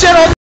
چرا